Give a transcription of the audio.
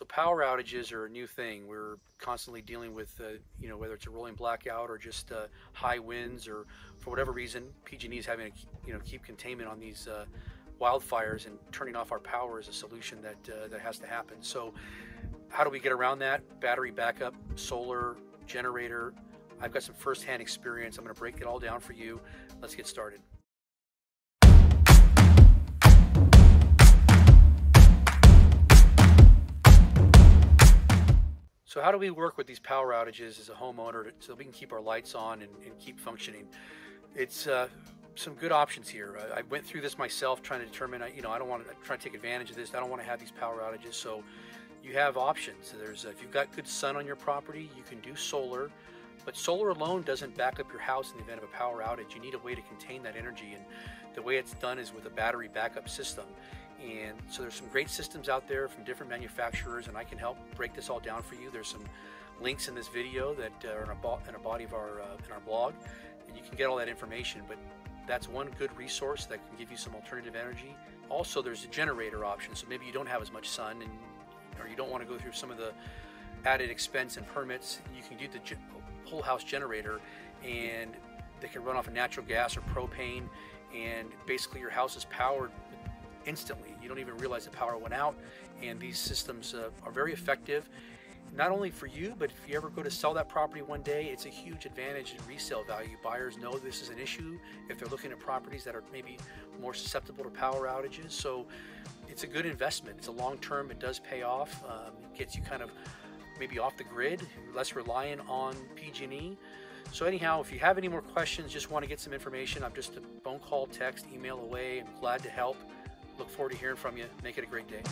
So power outages are a new thing. We're constantly dealing with, uh, you know, whether it's a rolling blackout or just uh, high winds or for whatever reason, PG&E is having to, you know, keep containment on these uh, wildfires and turning off our power is a solution that uh, that has to happen. So how do we get around that? Battery backup, solar, generator. I've got some firsthand experience. I'm going to break it all down for you. Let's get started. So how do we work with these power outages as a homeowner so we can keep our lights on and, and keep functioning? It's uh, some good options here. I, I, went through this myself trying to determine, you know, I don't want to try to take advantage of this. I don't want to have these power outages. So you have options. There's if you've got good sun on your property, you can do solar. But solar alone doesn't back up your house in the event of a power outage. You need a way to contain that energy. And the way it's done is with a battery backup system. And so there's some great systems out there from different manufacturers, and I can help break this all down for you. There's some links in this video that uh, are in a, bo- in a body of our uh, in our blog, and you can get all that information. But that's one good resource that can give you some alternative energy. Also, there's a generator option, so maybe you don't have as much sun, and or you don't want to go through some of the added expense and permits. You can do the whole house generator, and they can run off of natural gas or propane, and basically your house is powered instantly. You don't even realize the power went out. And these systems uh, are very effective, not only for you, but if you ever go to sell that property one day, it's a huge advantage in resale value. Buyers know this is an issue if they're looking at properties that are maybe more susceptible to power outages. So it's a good investment. It's a long term, it does pay off. Um, it gets you kind of maybe off the grid, less reliant on PG&E. So anyhow, if you have any more questions, just want to get some information, I'm just a phone call, text, email away. I'm glad to help. Look forward to hearing from you. Make it a great day.